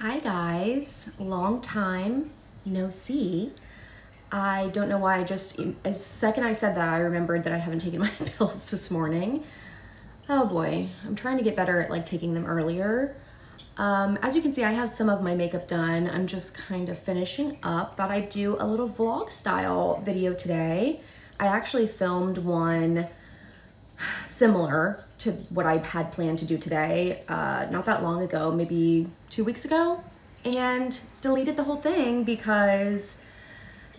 Hi guys, long time no see. I don't know why I just, as second I said that, I remembered that I haven't taken my pills this morning. Oh boy, I'm trying to get better at like taking them earlier. Um, as you can see, I have some of my makeup done. I'm just kind of finishing up. Thought I'd do a little vlog style video today. I actually filmed one similar to what I had planned to do today, uh, not that long ago, maybe two weeks ago, and deleted the whole thing because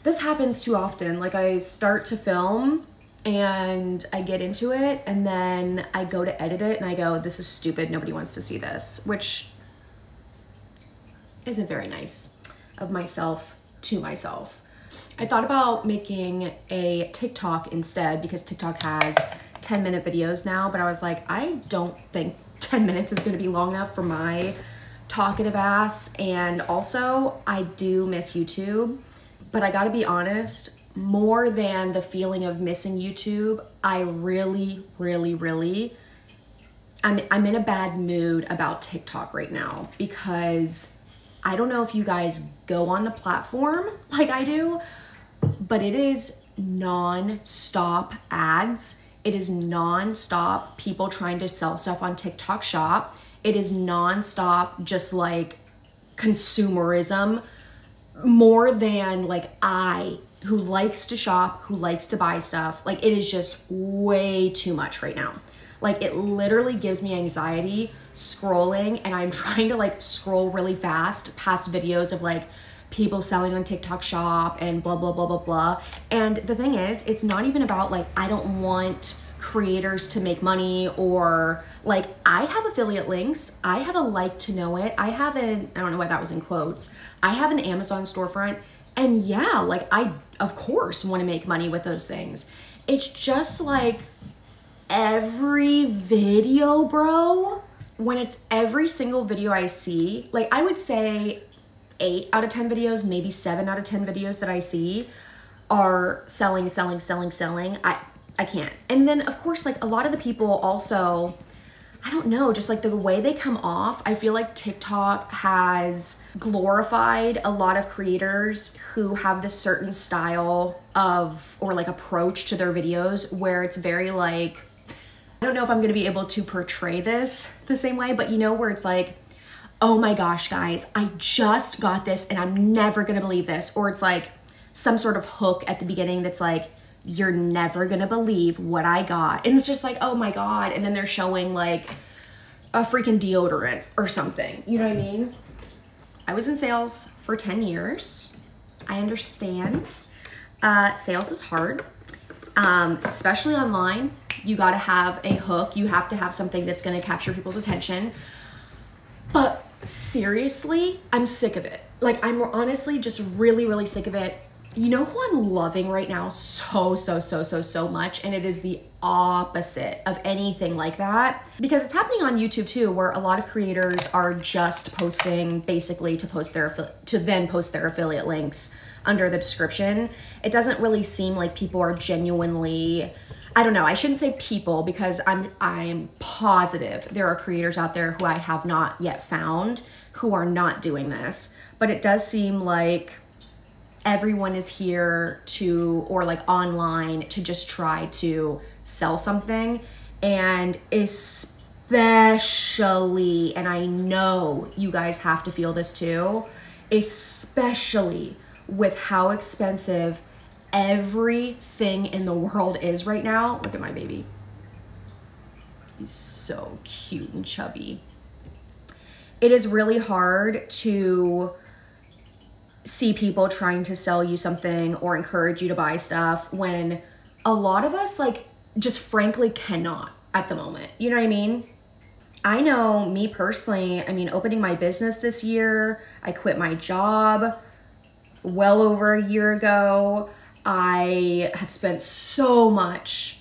this happens too often. Like I start to film and I get into it and then I go to edit it and I go, this is stupid, nobody wants to see this, which isn't very nice of myself to myself. I thought about making a TikTok instead because TikTok has 10 minute videos now, but I was like, I don't think 10 minutes is gonna be long enough for my talkative ass. And also, I do miss YouTube, but I gotta be honest, more than the feeling of missing YouTube, I really, really, really, I'm, I'm in a bad mood about TikTok right now because I don't know if you guys go on the platform like I do, but it is non-stop ads it is non-stop people trying to sell stuff on TikTok shop. It is non-stop just like consumerism more than like I who likes to shop, who likes to buy stuff. Like it is just way too much right now. Like it literally gives me anxiety scrolling and I'm trying to like scroll really fast past videos of like people selling on TikTok shop and blah, blah, blah, blah, blah. And the thing is, it's not even about like, I don't want creators to make money or like I have affiliate links. I have a like to know it. I have an, I don't know why that was in quotes. I have an Amazon storefront. And yeah, like I, of course, want to make money with those things. It's just like every video, bro, when it's every single video I see, like I would say eight out of 10 videos, maybe seven out of 10 videos that I see are selling, selling, selling, selling. I, I can't. And then of course, like a lot of the people also, I don't know, just like the way they come off, I feel like TikTok has glorified a lot of creators who have this certain style of or like approach to their videos where it's very like I don't know if I'm to be able to portray this the same way, but you know where it's like oh my gosh, guys, I just got this and I'm never gonna believe this. Or it's like some sort of hook at the beginning that's like, you're never gonna believe what I got. And it's just like, oh my God. And then they're showing like a freaking deodorant or something. You know what I mean? I was in sales for 10 years. I understand. Uh, sales is hard, um, especially online. You gotta have a hook. You have to have something that's gonna capture people's attention. But seriously, I'm sick of it. Like, I'm honestly just really, really sick of it. You know who I'm loving right now so, so, so, so, so much? And it is the opposite of anything like that because it's happening on YouTube too, where a lot of creators are just posting basically to post their, to then post their affiliate links under the description. It doesn't really seem like people are genuinely I don't know. I shouldn't say people because I'm I'm positive there are creators out there who I have not yet found who are not doing this. But it does seem like everyone is here to or like online to just try to sell something and especially and I know you guys have to feel this too, especially with how expensive everything in the world is right now. Look at my baby. He's so cute and chubby. It is really hard to see people trying to sell you something or encourage you to buy stuff when a lot of us like just frankly cannot at the moment. You know what I mean? I know me personally, I mean, opening my business this year, I quit my job well over a year ago. I have spent so much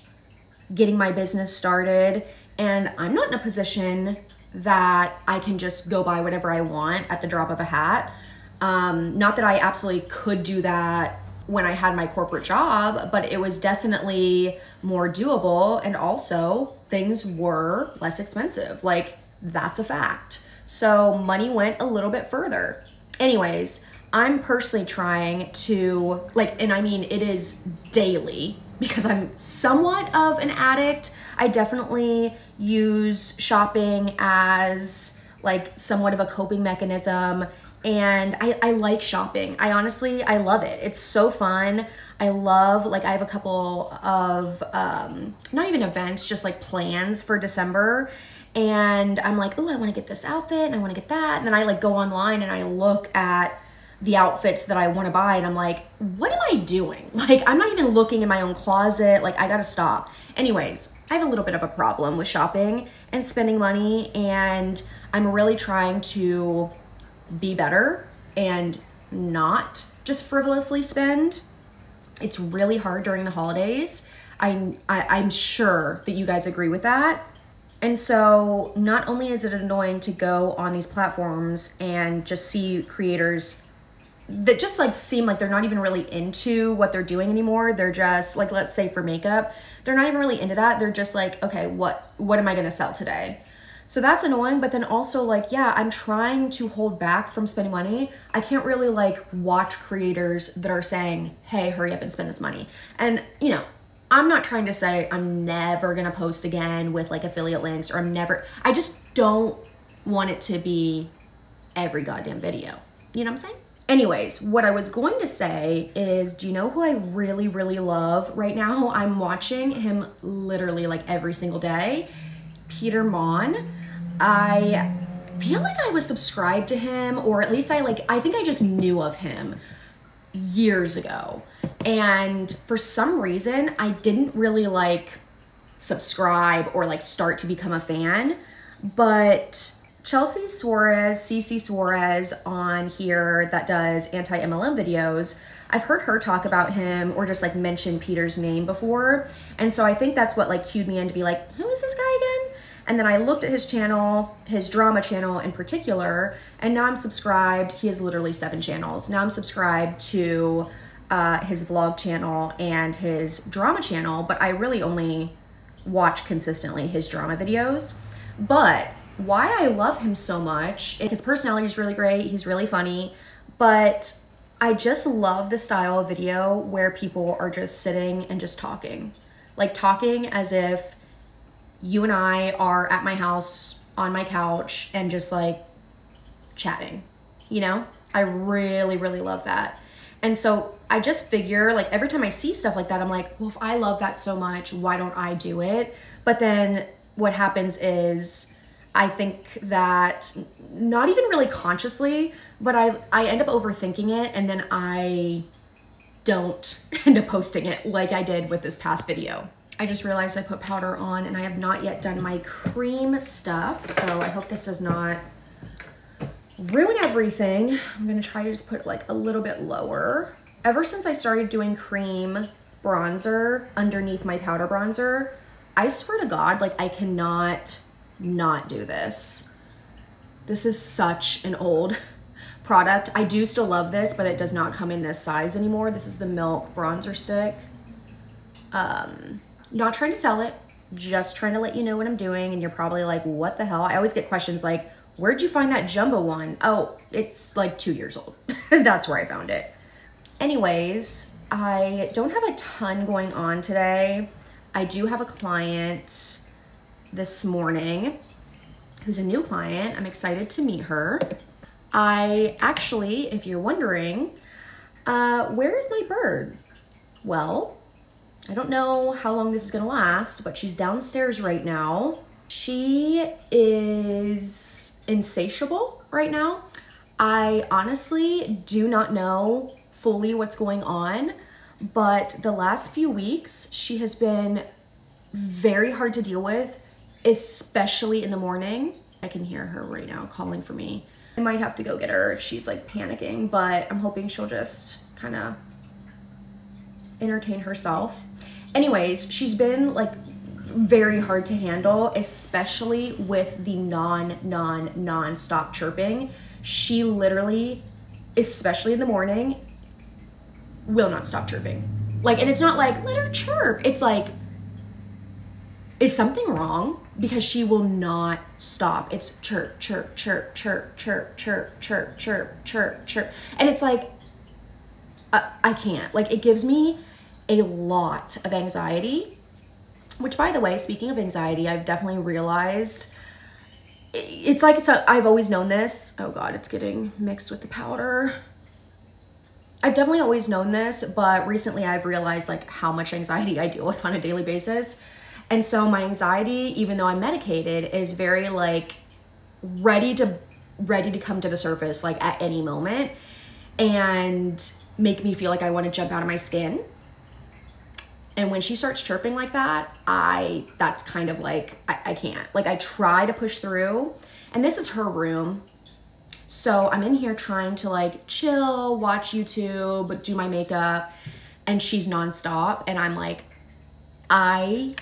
getting my business started and I'm not in a position that I can just go buy whatever I want at the drop of a hat. Um, not that I absolutely could do that when I had my corporate job, but it was definitely more doable and also things were less expensive. Like that's a fact. So money went a little bit further. Anyways, I'm personally trying to, like, and I mean, it is daily because I'm somewhat of an addict. I definitely use shopping as like somewhat of a coping mechanism and I, I like shopping. I honestly, I love it. It's so fun. I love, like, I have a couple of, um, not even events, just like plans for December. And I'm like, oh, I wanna get this outfit and I wanna get that. And then I like go online and I look at the outfits that I wanna buy and I'm like, what am I doing? Like, I'm not even looking in my own closet. Like, I gotta stop. Anyways, I have a little bit of a problem with shopping and spending money. And I'm really trying to be better and not just frivolously spend. It's really hard during the holidays. I, I, I'm sure that you guys agree with that. And so, not only is it annoying to go on these platforms and just see creators that just like seem like they're not even really into what they're doing anymore. They're just like, let's say for makeup, they're not even really into that. They're just like, okay, what what am I gonna sell today? So that's annoying, but then also like, yeah, I'm trying to hold back from spending money. I can't really like watch creators that are saying, hey, hurry up and spend this money. And, you know, I'm not trying to say I'm never gonna post again with like affiliate links or I'm never, I just don't want it to be every goddamn video. You know what I'm saying? Anyways, what I was going to say is, do you know who I really, really love right now? I'm watching him literally like every single day. Peter Monn. I feel like I was subscribed to him, or at least I like, I think I just knew of him years ago. And for some reason, I didn't really like subscribe or like start to become a fan. But Chelsea Suarez, CC Suarez on here that does anti MLM videos, I've heard her talk about him or just like mention Peter's name before. And so I think that's what like cued me in to be like, who is this guy again? And then I looked at his channel, his drama channel in particular, and now I'm subscribed. He has literally seven channels. Now I'm subscribed to uh, his vlog channel and his drama channel, but I really only watch consistently his drama videos. But why I love him so much, his personality is really great. He's really funny, but I just love the style of video where people are just sitting and just talking. Like talking as if you and I are at my house on my couch and just like chatting, you know? I really, really love that. And so I just figure like every time I see stuff like that, I'm like, well, if I love that so much, why don't I do it? But then what happens is I think that not even really consciously, but I, I end up overthinking it and then I don't end up posting it like I did with this past video. I just realized I put powder on and I have not yet done my cream stuff. So I hope this does not ruin everything. I'm gonna try to just put like a little bit lower. Ever since I started doing cream bronzer underneath my powder bronzer, I swear to God, like I cannot not do this. This is such an old product. I do still love this, but it does not come in this size anymore. This is the Milk Bronzer Stick. Um, not trying to sell it, just trying to let you know what I'm doing. And you're probably like, what the hell? I always get questions like, where'd you find that jumbo one? Oh, it's like two years old. That's where I found it. Anyways, I don't have a ton going on today. I do have a client this morning who's a new client. I'm excited to meet her. I actually, if you're wondering, uh, where is my bird? Well, I don't know how long this is gonna last, but she's downstairs right now. She is insatiable right now. I honestly do not know fully what's going on, but the last few weeks, she has been very hard to deal with, especially in the morning. I can hear her right now calling for me. I might have to go get her if she's like panicking, but I'm hoping she'll just kind of entertain herself. Anyways, she's been like very hard to handle, especially with the non, non, non stop chirping. She literally, especially in the morning, will not stop chirping. Like, and it's not like, let her chirp. It's like, is something wrong? Because she will not stop. It's chirp, chirp, chirp, chirp, chirp, chirp, chirp, chirp, chirp, chirp. And it's like, I, I can't. Like, it gives me a lot of anxiety. Which, by the way, speaking of anxiety, I've definitely realized it's like it's a, I've always known this. Oh God, it's getting mixed with the powder. I've definitely always known this, but recently I've realized like how much anxiety I deal with on a daily basis. And so my anxiety, even though I'm medicated, is very like ready to ready to come to the surface like at any moment and make me feel like I want to jump out of my skin. And when she starts chirping like that, I that's kind of like I, I can't. Like I try to push through. And this is her room. So I'm in here trying to like chill, watch YouTube, do my makeup, and she's nonstop. And I'm like, I,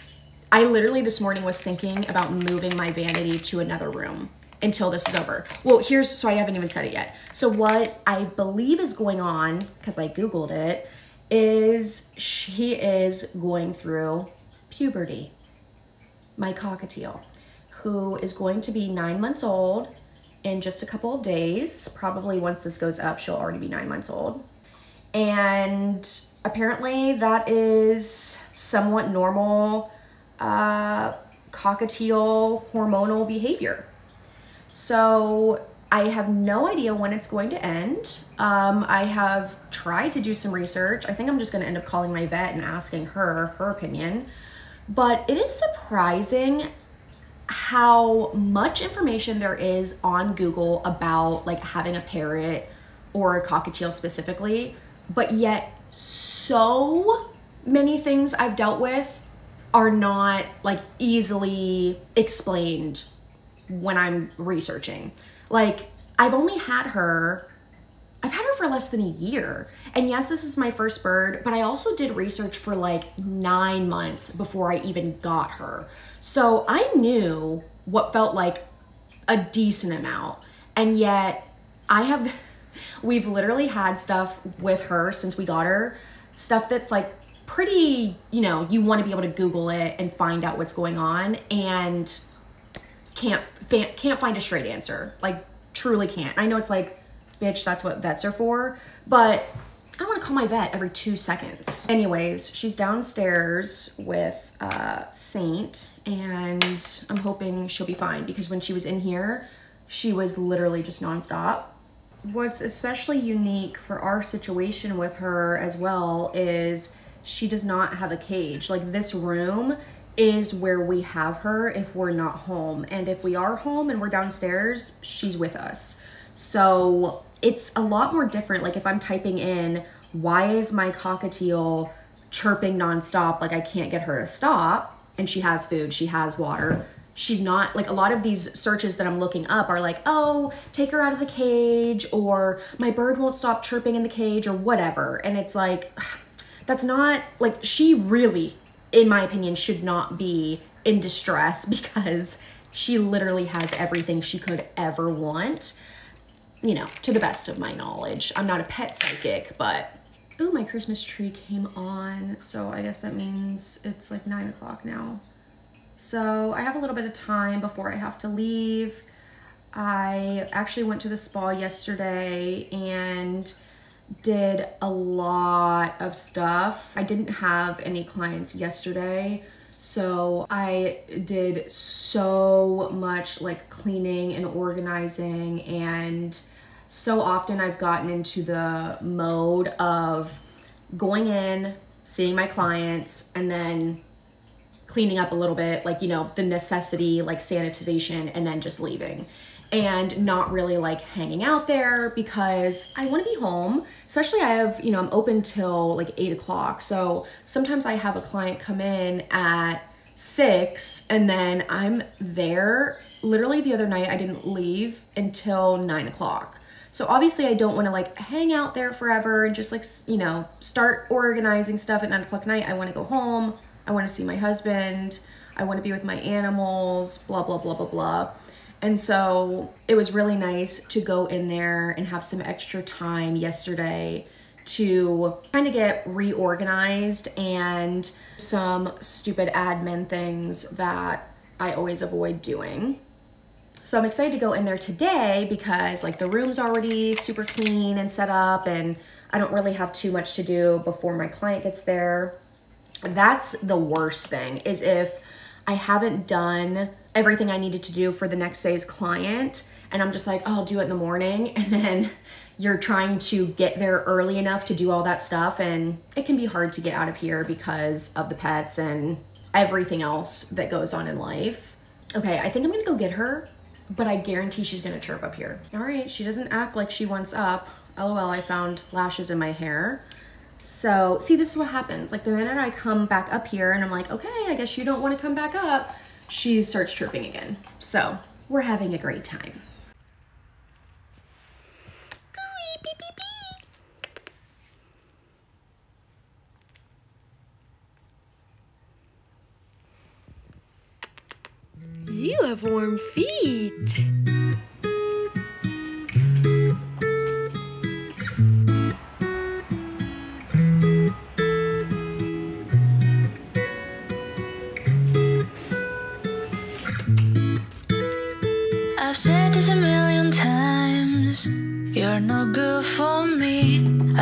I literally this morning was thinking about moving my vanity to another room until this is over. Well, here's, so I haven't even said it yet. So what I believe is going on, because I Googled it, is she is going through puberty. My cockatiel, who is going to be nine months old in just a couple of days. Probably once this goes up, she'll already be nine months old. And apparently that is somewhat normal uh, cockatiel hormonal behavior. So I have no idea when it's going to end. Um, I have tried to do some research. I think I'm just going to end up calling my vet and asking her her opinion. But it is surprising how much information there is on Google about like having a parrot or a cockatiel specifically, but yet so many things I've dealt with are not like easily explained when I'm researching. Like I've only had her I've had her for less than a year. And yes, this is my first bird, but I also did research for like 9 months before I even got her. So I knew what felt like a decent amount. And yet I have, we've literally had stuff with her since we got her, stuff that's like pretty, you know, you want to be able to Google it and find out what's going on and can't, can't find a straight answer. Like truly can't. I know it's like, bitch, that's what vets are for, but I want to call my vet every two seconds. Anyways, she's downstairs with uh, Saint, and I'm hoping she'll be fine because when she was in here, she was literally just nonstop. What's especially unique for our situation with her as well is she does not have a cage. Like this room is where we have her if we're not home. And if we are home and we're downstairs, she's with us. So it's a lot more different. Like if I'm typing in, why is my cockatiel chirping nonstop? Like I can't get her to stop. And she has food, she has water. She's not like a lot of these searches that I'm looking up are like, oh, take her out of the cage, or my bird won't stop chirping in the cage, or whatever. And it's like, that's not like she really, in my opinion, should not be in distress because she literally has everything she could ever want you know, to the best of my knowledge. I'm not a pet psychic, but oh, my Christmas tree came on. So I guess that means it's like nine o'clock now. So I have a little bit of time before I have to leave. I actually went to the spa yesterday and did a lot of stuff. I didn't have any clients yesterday. So I did so much like cleaning and organizing and so often I've gotten into the mode of going in, seeing my clients and then cleaning up a little bit, like, you know, the necessity, like sanitization, and then just leaving. And not really like hanging out there because I want to be home. Especially, I have, you know, I'm open till like eight o'clock. So sometimes I have a client come in at six and then I'm there. Literally, the other night, I didn't leave until nine o'clock. So obviously I don't want to like hang out there forever and just like, you know, start organizing stuff at nine o'clock night. I want to go home. I want to see my husband. I want to be with my animals, blah, blah, blah, blah, blah. And so it was really nice to go in there and have some extra time yesterday to kind of get reorganized and some stupid admin things that I always avoid doing. So I'm excited to go in there today because like the room's already super clean and set up and I don't really have too much to do before my client gets there. That's the worst thing is if I haven't done everything I needed to do for the next day's client and I'm just like, oh, I'll do it in the morning. And then you're trying to get there early enough to do all that stuff. And it can be hard to get out of here because of the pets and everything else that goes on in life. Okay, I think I'm gonna go get her, but I guarantee she's gonna chirp up here. All right, she doesn't act like she wants up. LOL, I found lashes in my hair. So, see, this is what happens. Like, the minute I come back up here and I'm like, okay, I guess you don't want to come back up, she starts chirping again. So, we're having a great time. You have warm feet.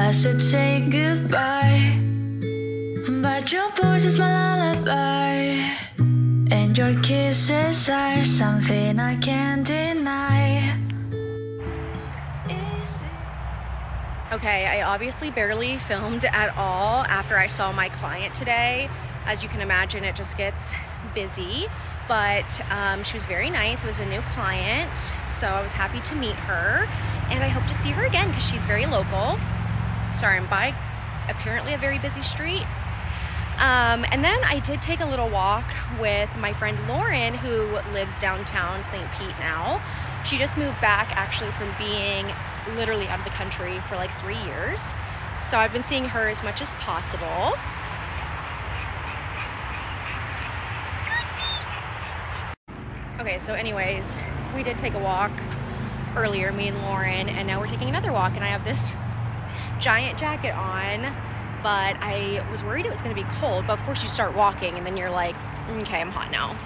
I should say goodbye. But your voice is my lullaby. And your kisses are something I can't deny. Okay, I obviously barely filmed at all after I saw my client today. As you can imagine, it just gets busy, but um, she was very nice. It was a new client, so I was happy to meet her, and I hope to see her again because she's very local. Sorry, I'm by apparently a very busy street. Um, and then I did take a little walk with my friend Lauren, who lives downtown St. Pete now. She just moved back actually from being literally out of the country for like three years. So I've been seeing her as much as possible. Okay, so, anyways, we did take a walk earlier, me and Lauren, and now we're taking another walk, and I have this giant jacket on but I was worried it was going to be cold. But of course, you start walking and then you're like, mm, okay, I'm hot now.